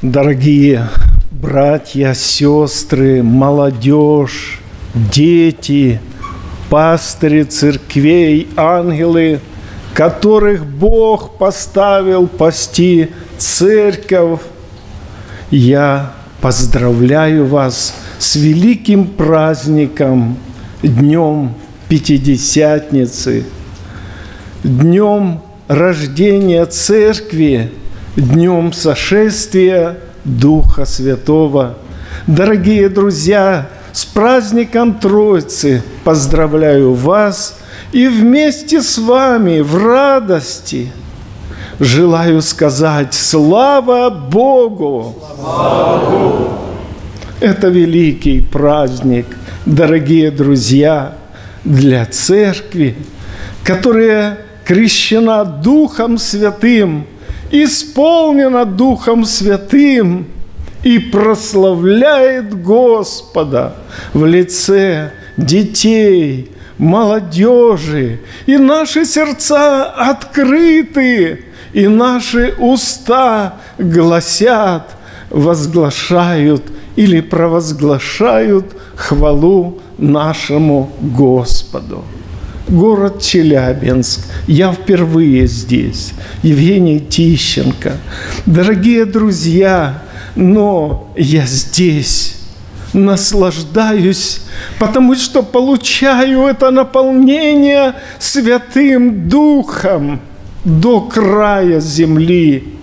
Дорогие братья, сестры, молодежь, дети, пастыри церквей, ангелы, которых Бог поставил пасти церковь, я поздравляю вас с великим праздником, Днем Пятидесятницы, Днем рождения Церкви, Днем сошествия Духа Святого. Дорогие друзья, с праздником Троицы поздравляю вас и вместе с вами в радости желаю сказать «Слава Богу!» Слава Богу! Это великий праздник, дорогие друзья, для церкви, которая крещена Духом Святым, исполнена Духом Святым и прославляет Господа в лице детей, молодежи. И наши сердца открыты, и наши уста гласят, возглашают – или провозглашают хвалу нашему Господу. Город Челябинск. Я впервые здесь. Евгений Тищенко. Дорогие друзья, но я здесь наслаждаюсь, потому что получаю это наполнение Святым Духом до края земли.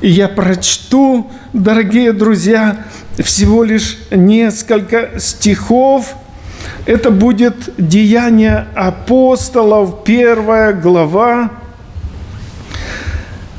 И я прочту, дорогие друзья, всего лишь несколько стихов. Это будет Деяние апостолов, первая глава,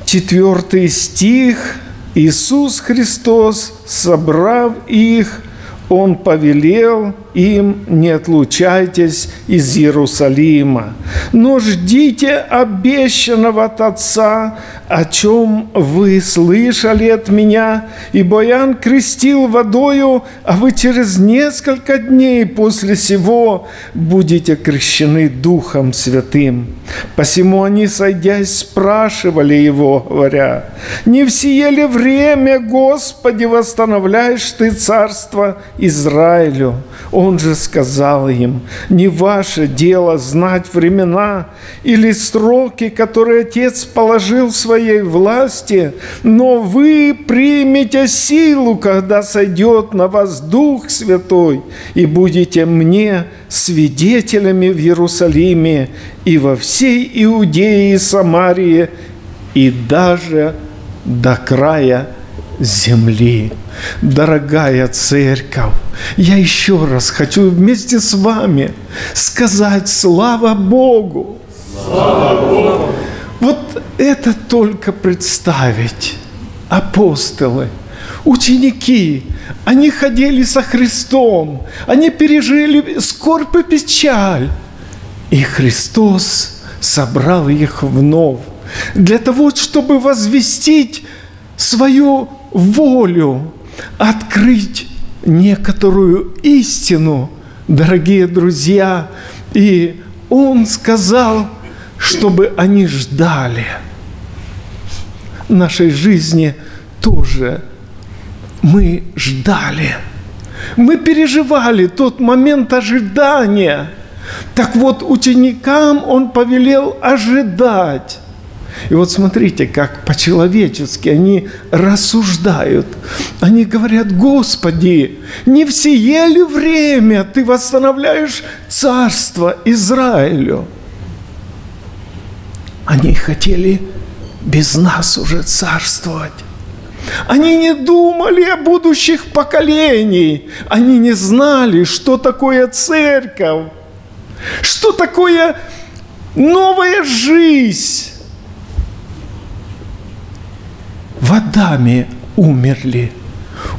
четвертый стих. Иисус Христос, собрав их, Он повелел им, не отлучайтесь из Иерусалима, но ждите обещанного от Отца, о чем вы слышали от меня, ибо Иоанн крестил водою, а вы через несколько дней после сего будете крещены Духом Святым. Посему они, сойдясь, спрашивали его, говоря, «Не в сие ли время, Господи, восстановляешь Ты царство Израилю?» Он же сказал им, «Не ваше дело знать времена или сроки, которые Отец положил в своей власти, но вы примете силу, когда сойдет на вас Дух Святой, и будете мне свидетелями в Иерусалиме и во всей Иудее и Самарии, и даже до края земли. Дорогая церковь, я еще раз хочу вместе с вами сказать слава Богу. Слава Богу. Вот это только представить. Апостолы, ученики, они ходили со Христом, они пережили скорбь и печаль. И Христос собрал их вновь для того, чтобы возвестить свою волю, открыть некоторую истину, дорогие друзья. И Он сказал, чтобы они ждали. Нашей жизни тоже мы ждали. Мы переживали тот момент ожидания. Так вот, ученикам Он повелел ожидать. И вот смотрите, как по-человечески они рассуждают. Они говорят, Господи, не в сие ли время Ты восстановляешь царство Израилю? Они хотели без нас уже царствовать. Они не думали о будущих поколениях. Они не знали, что такое церковь, что такое новая жизнь в Адаме умерли,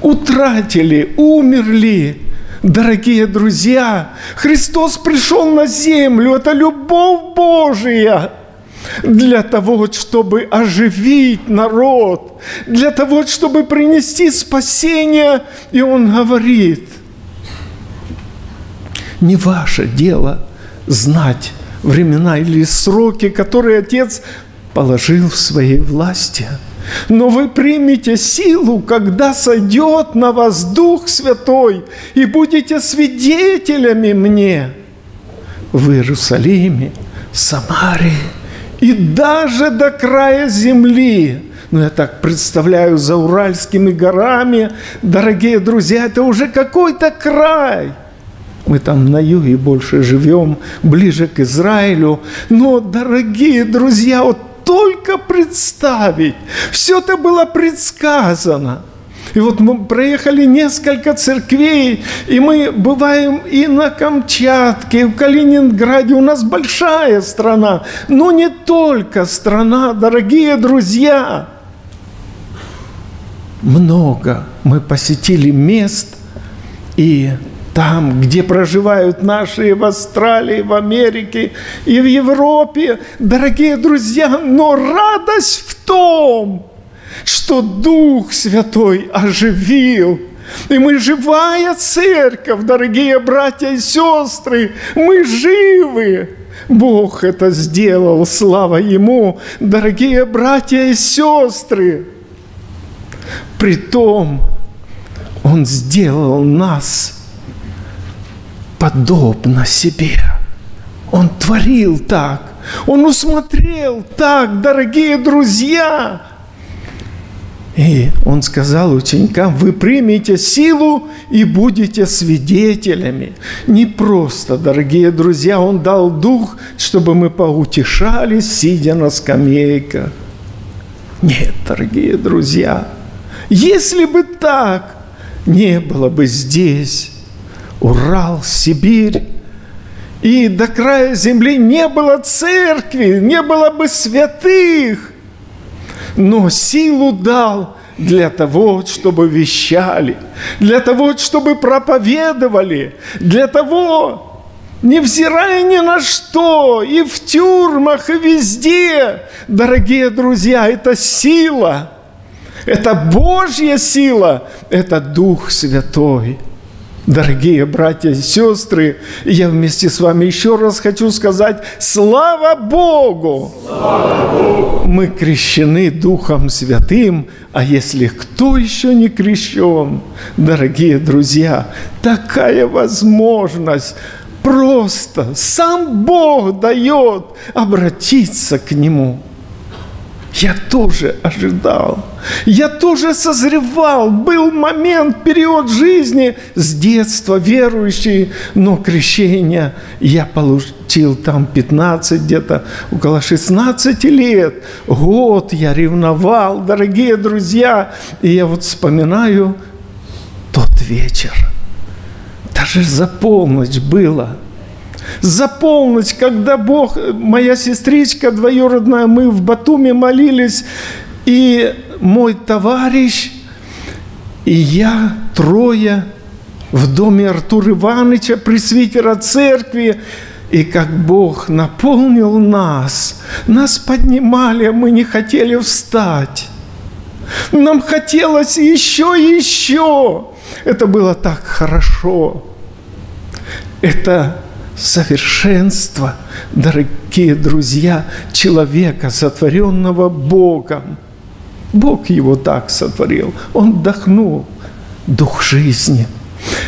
утратили, умерли. Дорогие друзья, Христос пришел на землю, это любовь Божия. Для того, чтобы оживить народ, для того, чтобы принести спасение. И Он говорит, не ваше дело знать времена или сроки, которые Отец положил в своей власти – но вы примете силу, когда сойдет на вас Дух Святой, и будете свидетелями мне в Иерусалиме, Самарии и даже до края земли. Ну, я так представляю, за Уральскими горами, дорогие друзья, это уже какой-то край. Мы там на юге больше живем, ближе к Израилю. Но, дорогие друзья, вот только представить. Все это было предсказано. И вот мы проехали несколько церквей, и мы бываем и на Камчатке, и в Калининграде. У нас большая страна, но не только страна, дорогие друзья. Много мы посетили мест, и там, где проживают наши в Австралии, в Америке и в Европе, дорогие друзья, но радость в том, что Дух Святой оживил и мы живая церковь, дорогие братья и сестры, мы живы. Бог это сделал, слава Ему, дорогие братья и сестры. Притом Он сделал нас подобно себе. Он творил так, Он усмотрел так, дорогие друзья. И он сказал ученикам, вы примете силу и будете свидетелями. Не просто, дорогие друзья, он дал дух, чтобы мы поутешались, сидя на скамейках. Нет, дорогие друзья, если бы так, не было бы здесь Урал, Сибирь, и до края земли не было церкви, не было бы святых. Но силу дал для того, чтобы вещали, для того, чтобы проповедовали, для того, невзирая ни на что, и в тюрьмах, и везде, дорогие друзья, это сила, это Божья сила, это Дух Святой – Дорогие братья и сестры, я вместе с вами еще раз хочу сказать, слава Богу! Слава Богу! Мы крещены Духом Святым, а если кто еще не крещен, дорогие друзья, такая возможность просто сам Бог дает обратиться к Нему – я тоже ожидал. Я тоже созревал. Был момент, период жизни с детства верующий, но крещение я получил там 15, где-то около 16 лет. Год я ревновал, дорогие друзья. И я вот вспоминаю тот вечер. Даже за полночь было – за полночь, когда Бог, моя сестричка двоюродная, мы в Батуме молились, и мой товарищ, и я, трое, в доме Артура Ивановича, пресвитера церкви, и как Бог наполнил нас, нас поднимали, а мы не хотели встать. Нам хотелось еще и еще. Это было так хорошо. Это совершенство, дорогие друзья, человека, сотворенного Богом. Бог его так сотворил. Он вдохнул дух жизни.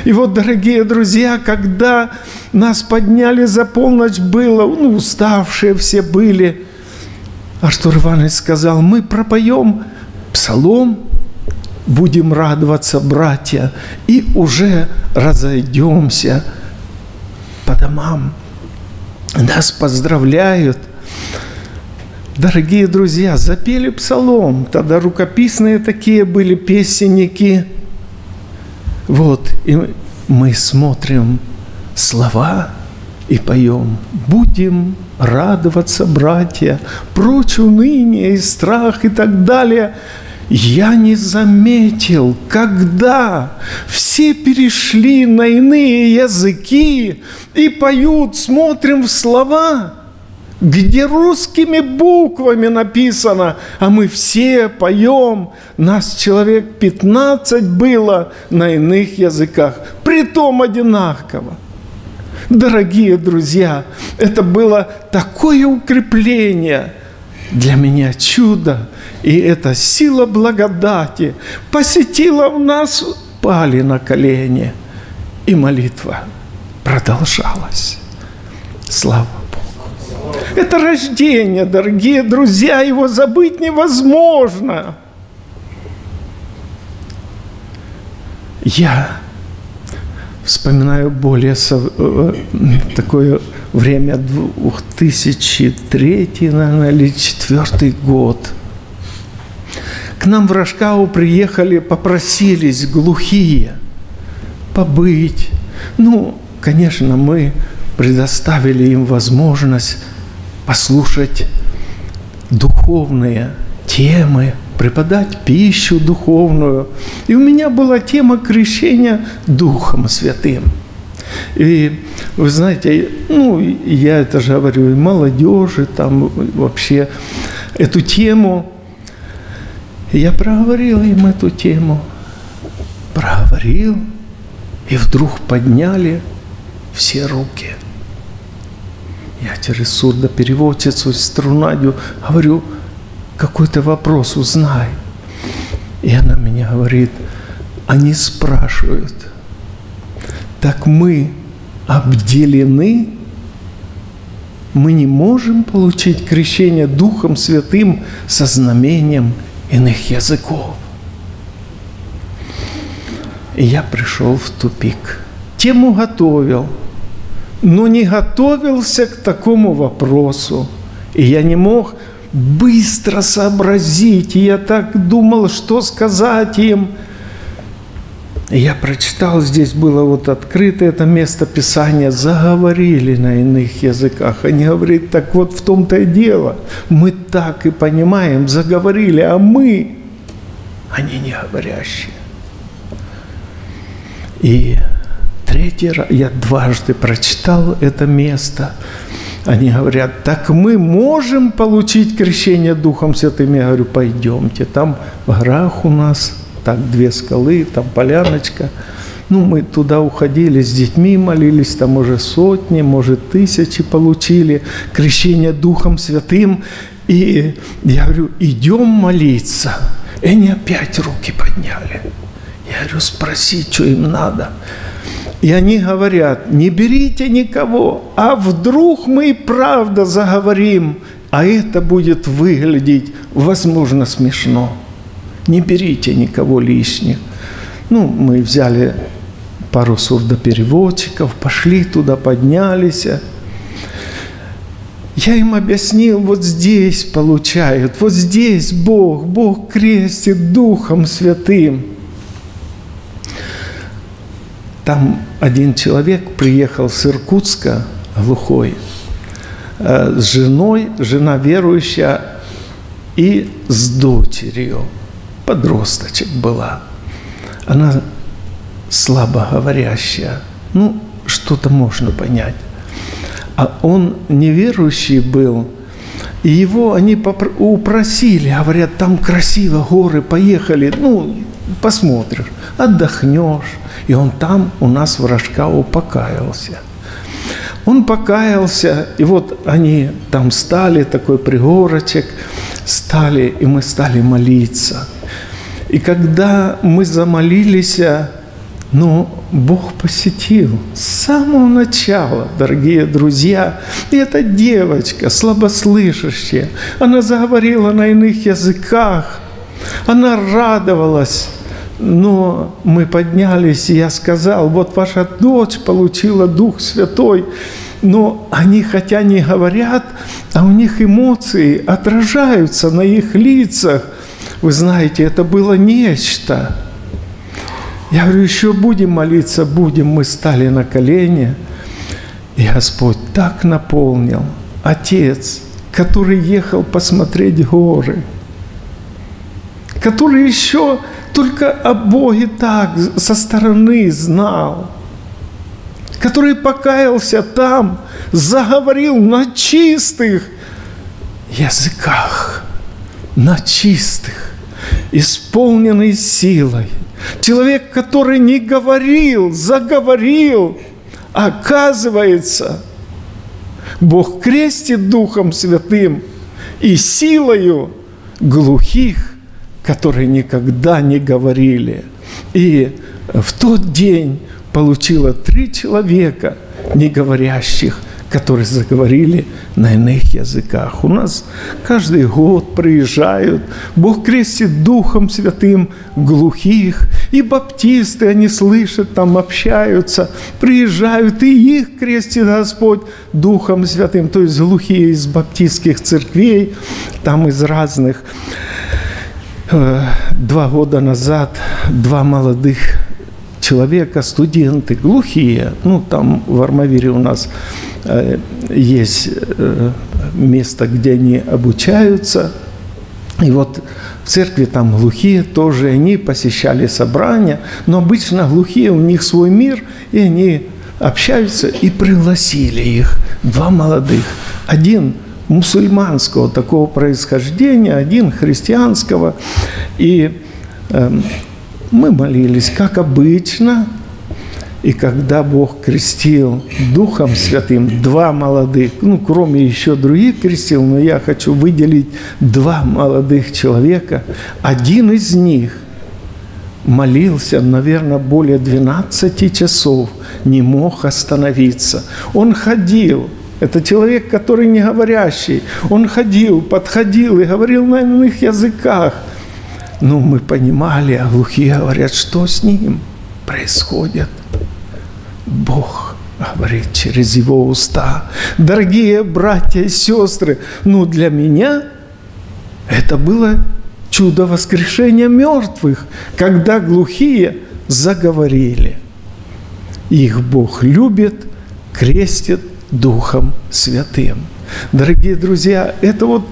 И вот, дорогие друзья, когда нас подняли за полночь, было, ну, уставшие все были, Артур Иванович сказал, мы пропоем псалом, будем радоваться, братья, и уже разойдемся – по домам. Нас поздравляют. Дорогие друзья, запели псалом. Тогда рукописные такие были песенники. Вот, и мы смотрим слова и поем. Будем радоваться, братья, прочь уныние и страх и так далее – я не заметил, когда все перешли на иные языки и поют, смотрим в слова, где русскими буквами написано, а мы все поем, нас человек 15 было на иных языках, притом одинаково. Дорогие друзья, это было такое укрепление – для меня чудо, и эта сила благодати посетила в нас, пали на колени, и молитва продолжалась. Слава Богу. Это рождение, дорогие друзья, его забыть невозможно. Я вспоминаю более э, такое время 2003, наверное, или 2004 год. К нам в Рожкау приехали, попросились глухие побыть. Ну, конечно, мы предоставили им возможность послушать духовные темы, преподать пищу духовную. И у меня была тема крещения Духом Святым. И вы знаете, ну, я это же говорю и молодежи, там вообще эту тему. Я проговорил им эту тему, проговорил, и вдруг подняли все руки. Я через сурдопереводчицу, сестру Надю говорю – какой-то вопрос узнай. И она мне говорит, они спрашивают, так мы обделены, мы не можем получить крещение Духом Святым со знамением иных языков. И я пришел в тупик. Тему готовил, но не готовился к такому вопросу. И я не мог быстро сообразить. И я так думал, что сказать им. Я прочитал, здесь было вот открыто это место Писания, заговорили на иных языках. Они говорят, так вот в том-то и дело. Мы так и понимаем, заговорили, а мы, они не говорящие. И третий раз, я дважды прочитал это место – они говорят, так мы можем получить крещение Духом Святым. Я говорю, пойдемте, там в горах у нас, так две скалы, там поляночка. Ну, мы туда уходили с детьми, молились, там уже сотни, может, тысячи получили крещение Духом Святым. И я говорю, идем молиться. И они опять руки подняли. Я говорю, спроси, что им надо. И они говорят, не берите никого, а вдруг мы и правда заговорим, а это будет выглядеть, возможно, смешно. Не берите никого лишних. Ну, мы взяли пару сурдопереводчиков, пошли туда, поднялись. Я им объяснил, вот здесь получают, вот здесь Бог, Бог крестит Духом Святым. Там один человек приехал с Иркутска, глухой, э, с женой, жена верующая, и с дочерью, подросточек была. Она слабоговорящая, ну, что-то можно понять. А он неверующий был, и его они упросили, говорят, там красиво, горы, поехали, ну, посмотришь, отдохнешь. И он там у нас в Рожкау покаялся. Он покаялся, и вот они там стали, такой пригорочек, стали, и мы стали молиться. И когда мы замолились, ну, Бог посетил с самого начала, дорогие друзья. И эта девочка, слабослышащая, она заговорила на иных языках, она радовалась. Но мы поднялись, и я сказал, вот ваша дочь получила Дух Святой, но они хотя не говорят, а у них эмоции отражаются на их лицах. Вы знаете, это было нечто. Я говорю, еще будем молиться, будем. Мы стали на колени, и Господь так наполнил. Отец, который ехал посмотреть горы, который еще только о Боге так со стороны знал, который покаялся там, заговорил на чистых языках, на чистых, исполненный силой. Человек, который не говорил, заговорил, оказывается, Бог крестит Духом Святым, и силою глухих, которые никогда не говорили. И в тот день получило три человека, не говорящих, которые заговорили на иных языках. У нас каждый год приезжают, Бог крестит Духом Святым глухих, и баптисты, они слышат, там общаются, приезжают, и их крестит Господь Духом Святым, то есть глухие из баптистских церквей, там из разных. Э, два года назад два молодых человека, студенты, глухие, ну, там в Армавире у нас есть э, место, где они обучаются. И вот в церкви там глухие тоже, они посещали собрания, но обычно глухие, у них свой мир, и они общаются, и пригласили их, два молодых. Один мусульманского такого происхождения, один христианского. И э, мы молились, как обычно, и когда Бог крестил Духом Святым два молодых, ну, кроме еще других крестил, но я хочу выделить два молодых человека. Один из них молился, наверное, более 12 часов, не мог остановиться. Он ходил, это человек, который не говорящий. Он ходил, подходил и говорил на иных языках. Ну, мы понимали, а глухие говорят, что с ним происходит. Бог говорит через его уста. Дорогие братья и сестры, ну для меня это было чудо воскрешения мертвых, когда глухие заговорили. Их Бог любит, крестит Духом Святым. Дорогие друзья, это вот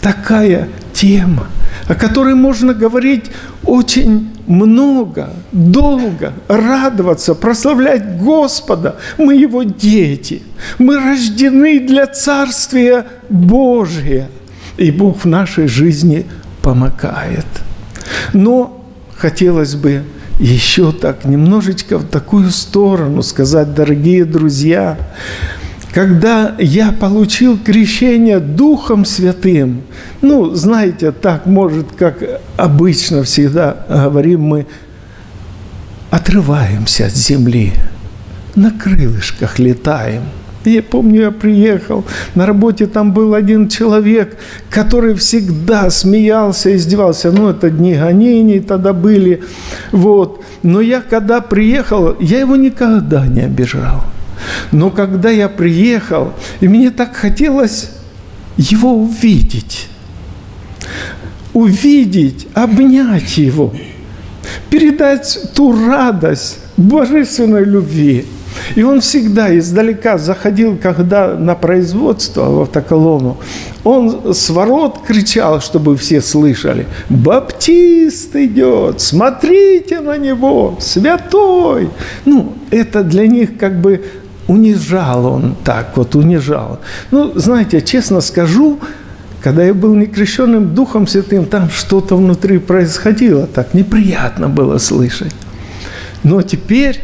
такая тема, о которой можно говорить очень много, долго, радоваться, прославлять Господа. Мы Его дети. Мы рождены для Царствия Божия. И Бог в нашей жизни помогает. Но хотелось бы еще так немножечко в такую сторону сказать, дорогие друзья, когда я получил крещение Духом Святым, ну, знаете, так, может, как обычно всегда говорим мы, отрываемся от земли, на крылышках летаем. Я помню, я приехал, на работе там был один человек, который всегда смеялся, издевался. Ну, это дни гонений тогда были. Вот. Но я когда приехал, я его никогда не обижал. Но когда я приехал, и мне так хотелось его увидеть, увидеть, обнять его, передать ту радость божественной любви. И он всегда издалека заходил, когда на производство в автоколонну, он с ворот кричал, чтобы все слышали, «Баптист идет, смотрите на него, святой!» Ну, это для них как бы унижал он так вот, унижал. Ну, знаете, честно скажу, когда я был некрещенным Духом Святым, там что-то внутри происходило, так неприятно было слышать. Но теперь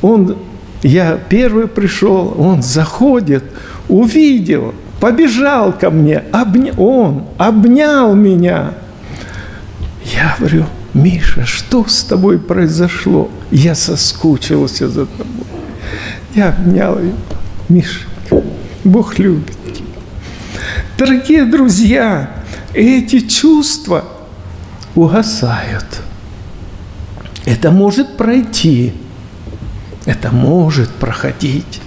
он, я первый пришел, он заходит, увидел, побежал ко мне, обня... он обнял меня. Я говорю, Миша, что с тобой произошло? Я соскучился за тобой. Я обнял ее. Мишенька, Бог любит тебя. Дорогие друзья, эти чувства угасают. Это может пройти. Это может проходить.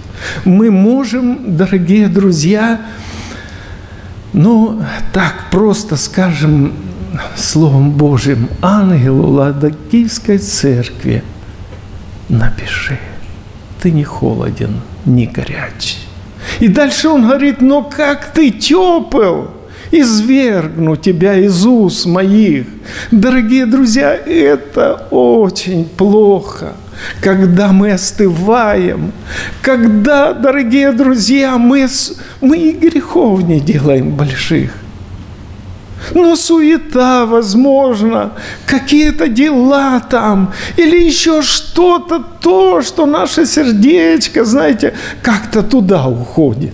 Мы можем, дорогие друзья, ну, так просто скажем Словом Божьим, ангелу Ладокийской церкви напиши – ты не холоден, не горячий. И дальше он говорит, но как ты тепл, извергну тебя из уст моих. Дорогие друзья, это очень плохо, когда мы остываем, когда, дорогие друзья, мы, мы и грехов не делаем больших. Но суета, возможно, какие-то дела там, или еще что-то, то, что наше сердечко, знаете, как-то туда уходит.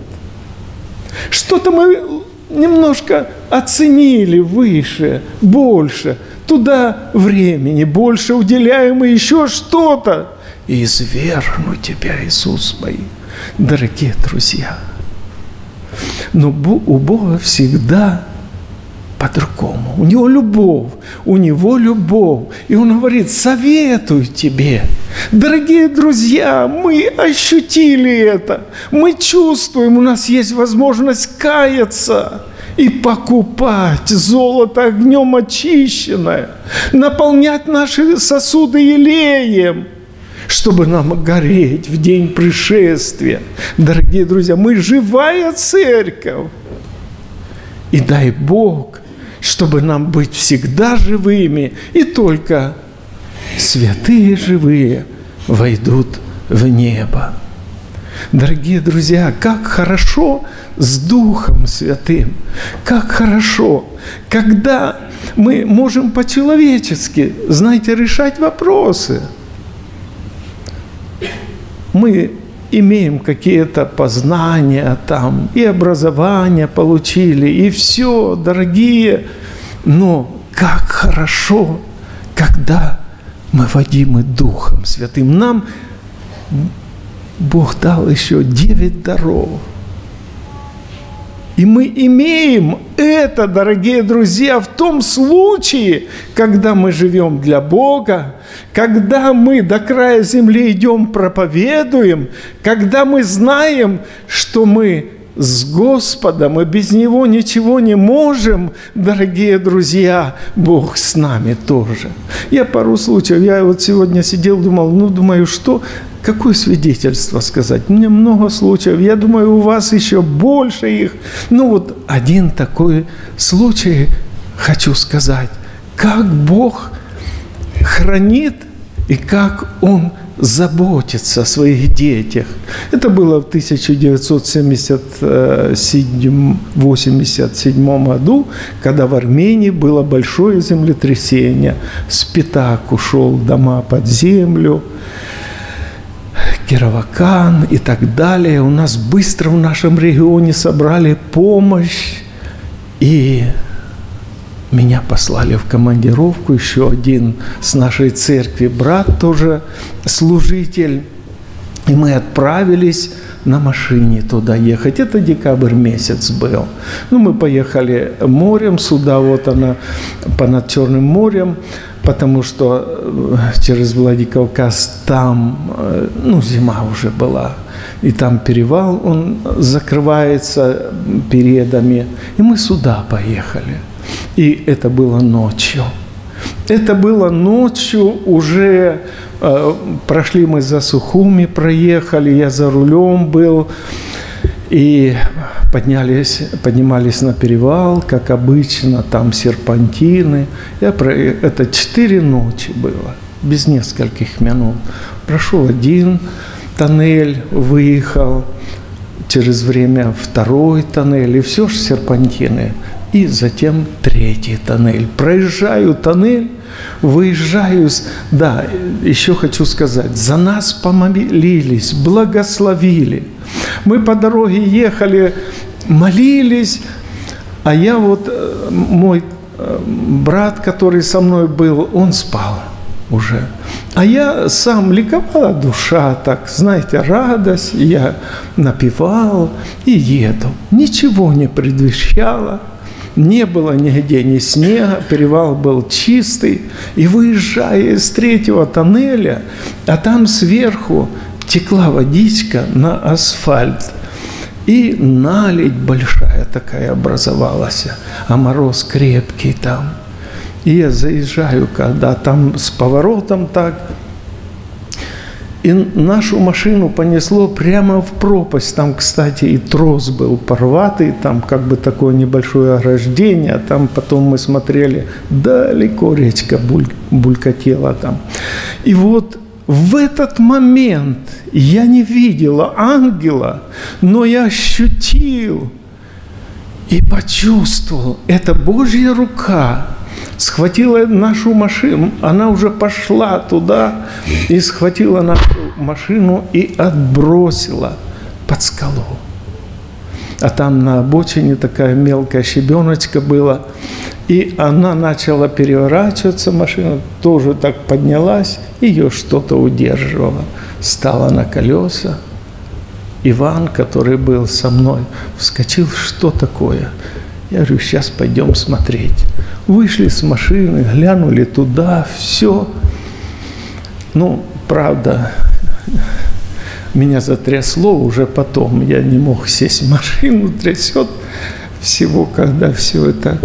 Что-то мы немножко оценили выше, больше. Туда времени больше уделяем и еще что-то. И извергну тебя, Иисус мой, дорогие друзья. Но у Бога всегда по-другому. У него любовь, у него любовь. И он говорит, советую тебе. Дорогие друзья, мы ощутили это. Мы чувствуем, у нас есть возможность каяться и покупать золото огнем очищенное, наполнять наши сосуды елеем, чтобы нам гореть в день пришествия. Дорогие друзья, мы живая церковь. И дай Бог, чтобы нам быть всегда живыми, и только святые живые войдут в небо. Дорогие друзья, как хорошо с Духом Святым, как хорошо, когда мы можем по-человечески, знаете, решать вопросы. Мы имеем какие-то познания там, и образование получили, и все, дорогие. Но как хорошо, когда мы водимы Духом Святым. Нам Бог дал еще девять даров – и мы имеем это, дорогие друзья, в том случае, когда мы живем для Бога, когда мы до края земли идем, проповедуем, когда мы знаем, что мы с Господом, и без Него ничего не можем, дорогие друзья, Бог с нами тоже. Я пару случаев, я вот сегодня сидел, думал, ну, думаю, что Какое свидетельство сказать? Мне много случаев. Я думаю, у вас еще больше их. Ну вот один такой случай хочу сказать. Как Бог хранит и как Он заботится о своих детях. Это было в 1977 году, когда в Армении было большое землетрясение. Спитак ушел дома под землю. Кировакан и так далее. У нас быстро в нашем регионе собрали помощь. И меня послали в командировку, еще один с нашей церкви, брат тоже, служитель. И мы отправились на машине туда ехать. Это декабрь месяц был. Ну, мы поехали морем, сюда вот она, понад Черным морем потому что э, через Владикавказ там, э, ну, зима уже была, и там перевал, он закрывается передами, и мы сюда поехали. И это было ночью. Это было ночью, уже э, прошли мы за Сухуми, проехали, я за рулем был, и поднялись, поднимались на перевал, как обычно, там серпантины. Я про... Это четыре ночи было, без нескольких минут. Прошел один тоннель, выехал, через время второй тоннель, и все же серпантины. И затем третий тоннель. Проезжаю тоннель, выезжаю. Да, еще хочу сказать, за нас помолились, благословили – мы по дороге ехали, молились, а я вот, э, мой э, брат, который со мной был, он спал уже. А я сам ликовала душа, так, знаете, радость, я напевал и еду. Ничего не предвещало, не было нигде ни снега, перевал был чистый. И выезжая из третьего тоннеля, а там сверху текла водичка на асфальт. И наледь большая такая образовалась, а мороз крепкий там. И я заезжаю, когда там с поворотом так, и нашу машину понесло прямо в пропасть. Там, кстати, и трос был порватый, там как бы такое небольшое ограждение. Там потом мы смотрели, далеко речка буль, булькотела там. И вот в этот момент я не видела ангела, но я ощутил и почувствовал, это Божья рука схватила нашу машину, она уже пошла туда и схватила нашу машину и отбросила под скалу. А там на обочине такая мелкая щебеночка была. И она начала переворачиваться, машина тоже так поднялась, ее что-то удерживало. Стала на колеса. Иван, который был со мной, вскочил, что такое? Я говорю, сейчас пойдем смотреть. Вышли с машины, глянули туда, все. Ну, правда, меня затрясло уже потом. Я не мог сесть в машину, трясет всего, когда все это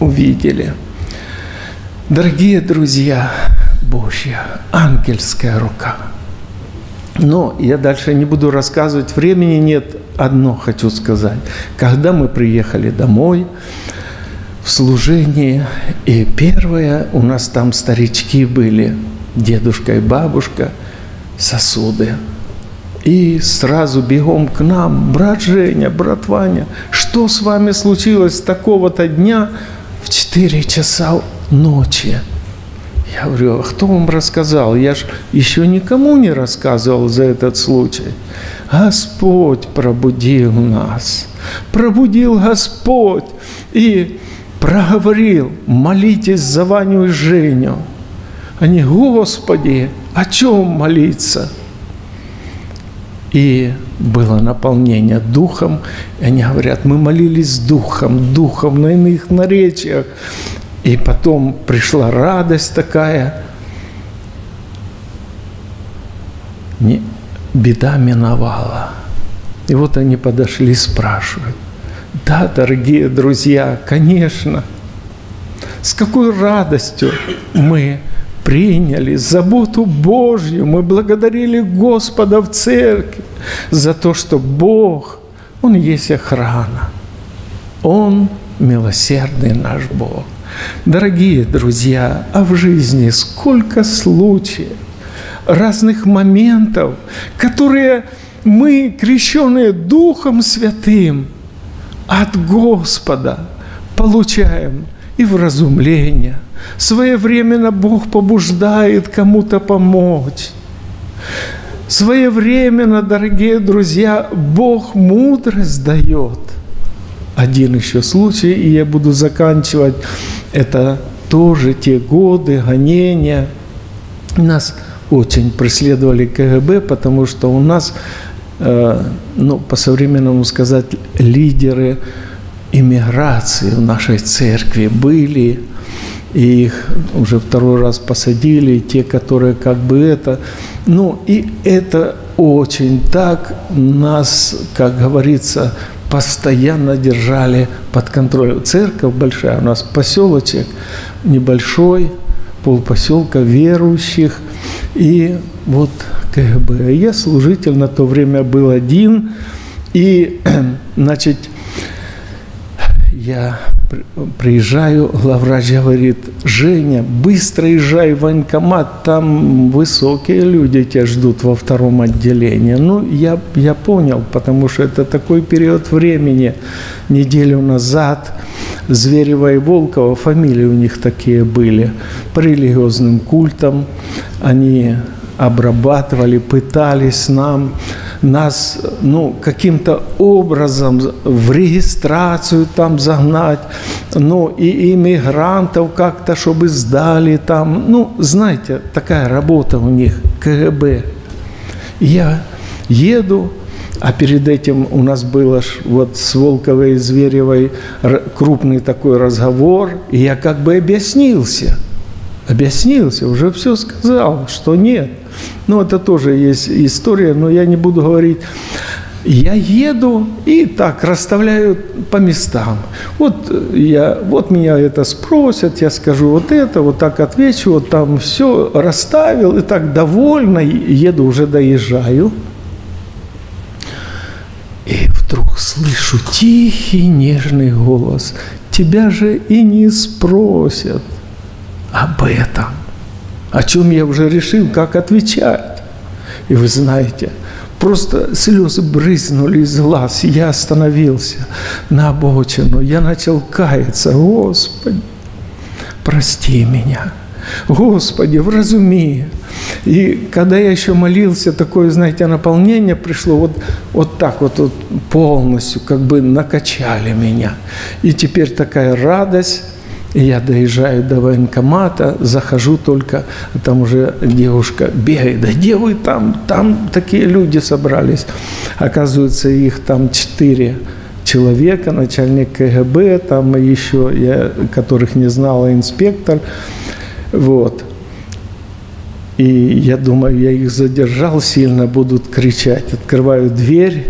увидели. Дорогие друзья, Божья ангельская рука. Но я дальше не буду рассказывать, времени нет. Одно хочу сказать. Когда мы приехали домой, в служении, и первое, у нас там старички были, дедушка и бабушка, сосуды. И сразу бегом к нам, брат Женя, брат Ваня, что с вами случилось такого-то дня в 4 часа ночи? Я говорю, а кто вам рассказал? Я же еще никому не рассказывал за этот случай. Господь пробудил нас. Пробудил Господь. И проговорил, молитесь за Ваню и Женю. Они, Господи, о чем молиться? И было наполнение духом. И они говорят, мы молились духом, духом на иных наречиях. И потом пришла радость такая. Не, беда миновала. И вот они подошли, спрашивают. Да, дорогие друзья, конечно. С какой радостью мы приняли заботу Божью, мы благодарили Господа в церкви за то, что Бог, Он есть охрана. Он милосердный наш Бог. Дорогие друзья, а в жизни сколько случаев, разных моментов, которые мы, крещенные Духом Святым, от Господа получаем и вразумление. Своевременно Бог побуждает кому-то помочь. Своевременно, дорогие друзья, Бог мудрость дает. Один еще случай, и я буду заканчивать. Это тоже те годы гонения. Нас очень преследовали КГБ, потому что у нас Э, ну, по-современному сказать, лидеры иммиграции в нашей церкви были, и их уже второй раз посадили, те, которые как бы это. Ну, и это очень так нас, как говорится, постоянно держали под контролем. Церковь большая, у нас поселочек небольшой, полпоселка верующих. И вот КГБ. Я служитель на то время был один. И, значит, я приезжаю, главврач говорит, Женя, быстро езжай в военкомат, там высокие люди тебя ждут во втором отделении. Ну, я, я понял, потому что это такой период времени, неделю назад, Зверева и Волкова, фамилии у них такие были, по религиозным культам, они обрабатывали, пытались нам, нас ну, каким-то образом в регистрацию там загнать, ну, и иммигрантов как-то, чтобы сдали там. Ну, знаете, такая работа у них, КГБ. Я еду, а перед этим у нас было вот с Волковой и Зверевой крупный такой разговор, и я как бы объяснился – объяснился, уже все сказал, что нет. Ну, это тоже есть история, но я не буду говорить. Я еду и так расставляю по местам. Вот, я, вот меня это спросят, я скажу вот это, вот так отвечу, вот там все расставил, и так довольно еду, уже доезжаю. И вдруг слышу тихий, нежный голос. Тебя же и не спросят – об этом, о чем я уже решил, как отвечать. И вы знаете, просто слезы брызнули из глаз, я остановился на обочину, я начал каяться, Господи, прости меня. Господи, вразуми. И когда я еще молился, такое, знаете, наполнение пришло, вот, вот так вот, вот полностью, как бы накачали меня. И теперь такая радость, я доезжаю до военкомата, захожу только, там уже девушка бегает, да где вы там, там такие люди собрались. Оказывается, их там четыре человека, начальник КГБ, там еще, я, которых не знала, инспектор. Вот. И я думаю, я их задержал сильно, будут кричать. Открываю дверь,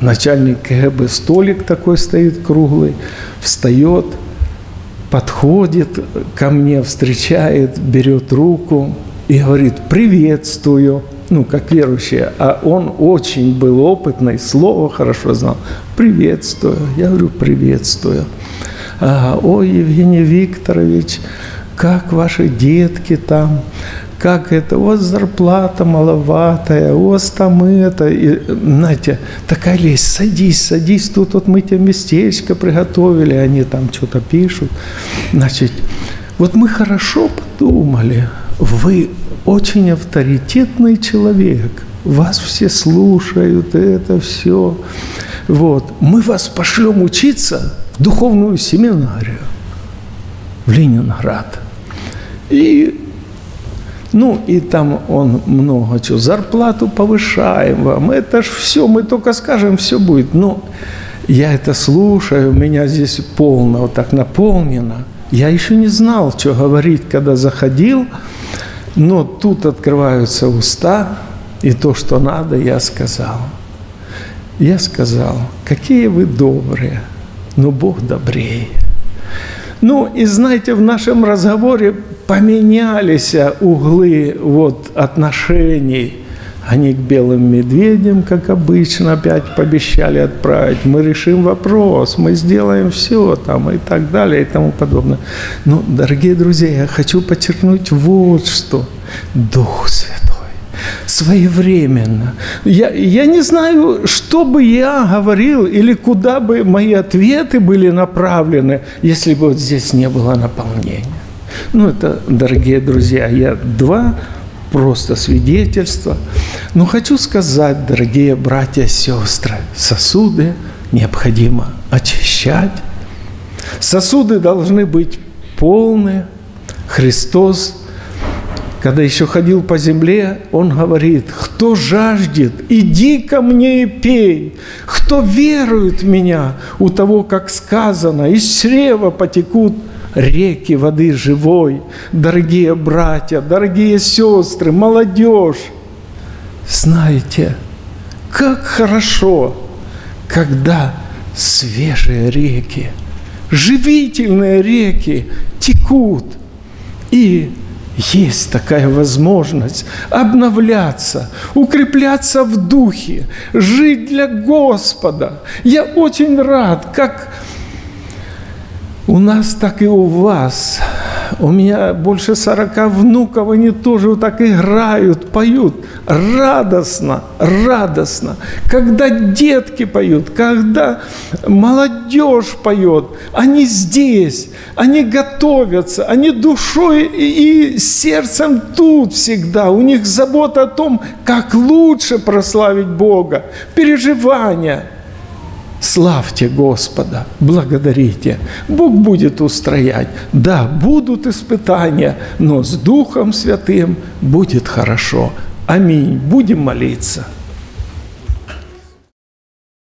начальник КГБ, столик такой стоит круглый, встает, подходит ко мне, встречает, берет руку и говорит «приветствую» ну, как верующие, а он очень был опытный, слово хорошо знал. Приветствую. Я говорю, приветствую. А, Ой, Евгений Викторович, как ваши детки там, как это, у вас зарплата маловатая, у вас там это, и, знаете, такая лезть, садись, садись, тут вот мы тебе местечко приготовили, они там что-то пишут. Значит, вот мы хорошо подумали, вы очень авторитетный человек, вас все слушают, это все. Вот. Мы вас пошлем учиться в духовную семинарию в Ленинград. И, ну, и там он много чего, зарплату повышаем вам, это ж все, мы только скажем, все будет. Но я это слушаю, меня здесь полно, вот так наполнено. Я еще не знал, что говорить, когда заходил, но тут открываются уста, и то, что надо, я сказал. Я сказал, какие вы добрые, но Бог добрее. Ну, и знаете, в нашем разговоре поменялись углы вот, отношений – они к белым медведям, как обычно, опять пообещали отправить. Мы решим вопрос, мы сделаем все там и так далее и тому подобное. Но, дорогие друзья, я хочу подчеркнуть вот что. Дух Святой своевременно. Я, я не знаю, что бы я говорил или куда бы мои ответы были направлены, если бы вот здесь не было наполнения. Ну, это, дорогие друзья, я два просто свидетельство. Но хочу сказать, дорогие братья и сестры, сосуды необходимо очищать. Сосуды должны быть полные. Христос, когда еще ходил по земле, Он говорит, кто жаждет, иди ко мне и пей. Кто верует в Меня, у того, как сказано, из чрева потекут реки воды живой, дорогие братья, дорогие сестры, молодежь. Знаете, как хорошо, когда свежие реки, живительные реки текут. И есть такая возможность обновляться, укрепляться в духе, жить для Господа. Я очень рад, как у нас, так и у вас. У меня больше сорока внуков, они тоже вот так играют, поют. Радостно, радостно. Когда детки поют, когда молодежь поет, они здесь, они готовятся, они душой и сердцем тут всегда. У них забота о том, как лучше прославить Бога, переживания – Славьте Господа, благодарите. Бог будет устроять. Да, будут испытания, но с Духом Святым будет хорошо. Аминь. Будем молиться.